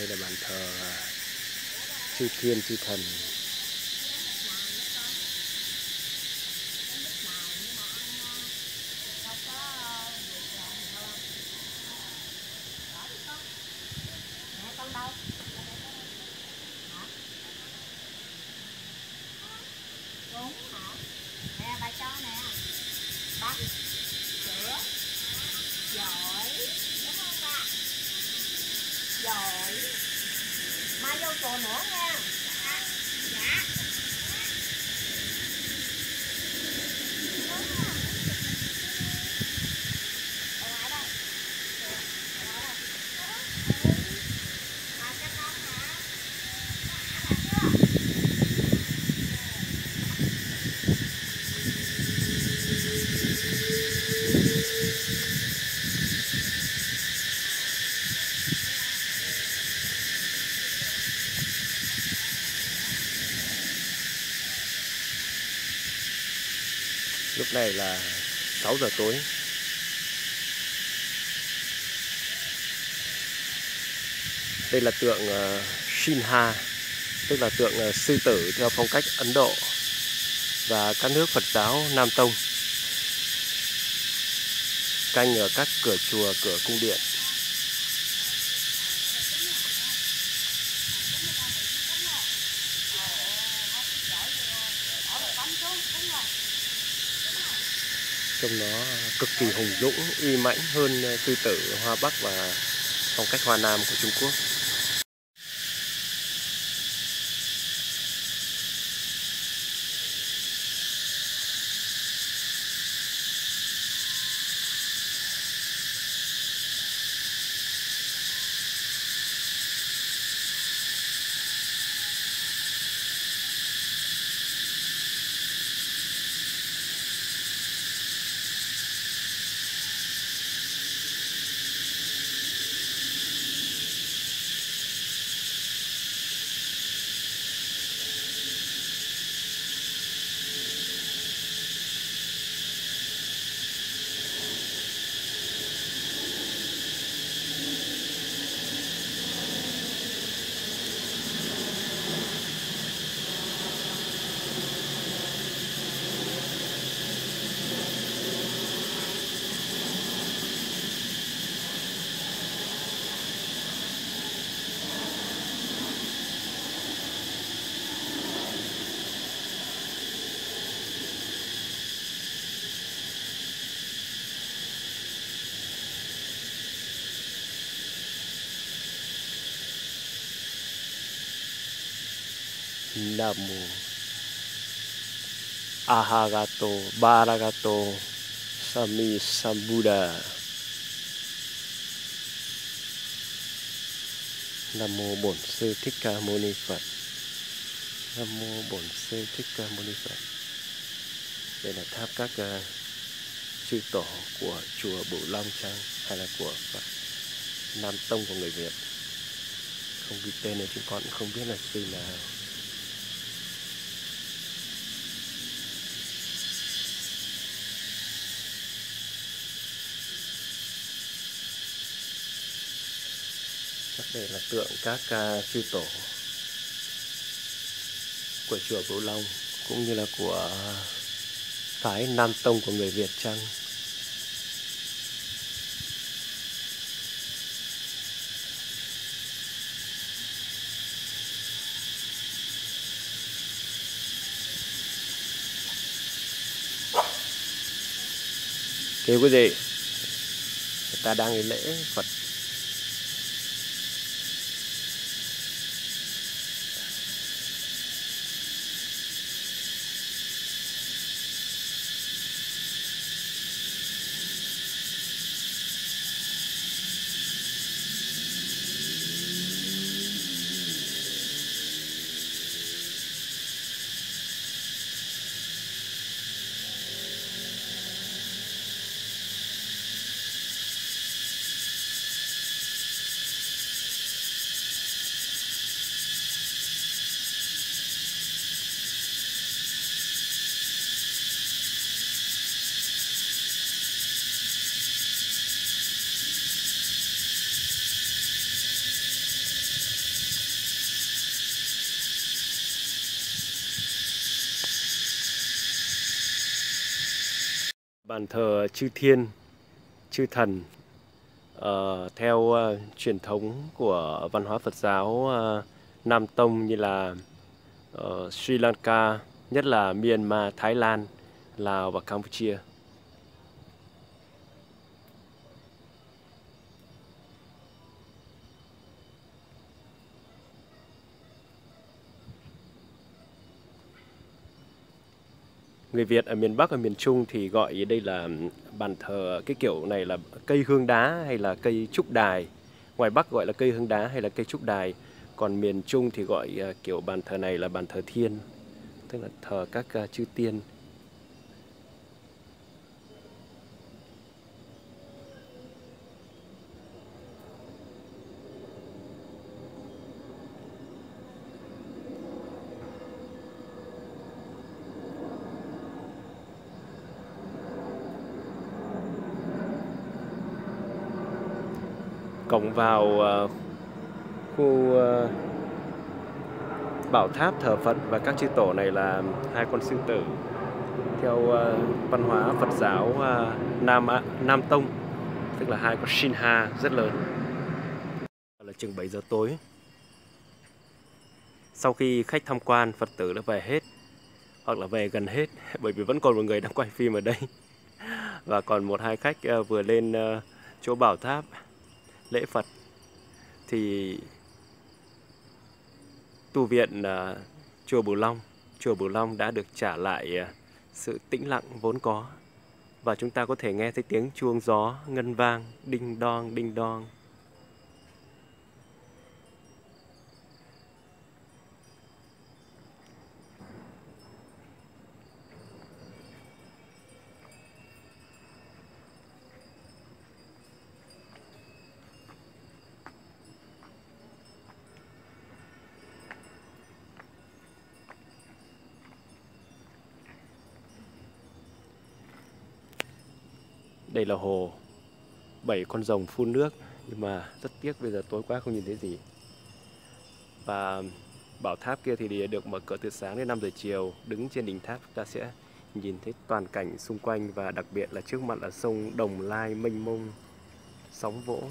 đây là bàn thờ à, chư thiên chư thần. Giỏi mai vô chùa nữa nha dạ dạ Ở ngoài đây. Ở ngoài đây. À, cho con hả? Đã chưa? Lúc này là 6 giờ tối. Đây là tượng ờ, Shinha, tức là tượng ờ, sư tử theo phong cách Ấn Độ và các nước Phật giáo Nam Tông. Canh ở các cửa chùa, cửa cung điện. Trông nó cực kỳ hùng dũng, uy mãnh hơn ờ, sư tử Hoa Bắc và phong cách Hoa Nam của Trung Quốc. Nam mô Ahagato Baragato Sami Sambuddha. Nam mô Bổn Sư Thích Ca Mâu Ni Phật. Nam mô Bổn Sư Thích Ca Mâu Ni Phật. Đây là tháp các uh, chư tổ của chùa Bửu Long Trang hay là của Phật Nam Tông của người Việt. Không ghi tên nên chúng con cũng không biết là sư nào. Chắc đây là tượng các à, uh, chư tổ của chùa Bửu Long cũng như là của phái Nam Tông của người Việt chăng Thưa quý gì? Người ta đang nghỉ lễ Phật Bàn thờ chư thiên, chư thần uh, theo uh, truyền thống của văn hóa Phật giáo uh, Nam Tông như là uh, Sri Lanka, nhất là Myanmar, Thái Lan, Lào và Campuchia. Người Việt ở miền Bắc, ở miền Trung thì gọi đây là bàn thờ, cái kiểu này là cây hương đá hay là cây trúc đài. Ngoài Bắc gọi là cây hương đá hay là cây trúc đài. Còn miền Trung thì gọi ờ, kiểu bàn thờ này là bàn thờ thiên, tức là thờ các ờ, chư tiên. Cổng vào uh, khu uh, bảo tháp thờ Phật và các chư tổ này là hai con sư tử theo uh, văn hóa Phật giáo uh, Nam Nam Tông tức là hai con Shinha rất lớn. Là chừng 7 giờ tối. Sau khi khách tham quan Phật tử đã về hết hoặc là về gần hết bởi vì vẫn còn một người đang quay phim ở đây. Và còn một hai khách uh, vừa lên uh, chỗ bảo tháp lễ Phật thì tu viện uh, chùa Bửu Long, chùa Bửu Long đã được trả lại uh, sự tĩnh lặng vốn có. Và chúng ta có thể nghe thấy tiếng chuông gió ngân vang đinh đong đinh đong. Đây là hồ bảy con rồng phun nước, nhưng mà rất tiếc bây giờ tối quá không nhìn thấy gì. Và bảo tháp kia thì được mở cửa từ sáng đến 5 giờ chiều. Đứng trên đỉnh tháp ta sẽ nhìn thấy toàn cảnh xung quanh và đặc biệt là trước mặt là sông Đồng Lai mênh mông, sóng vỗ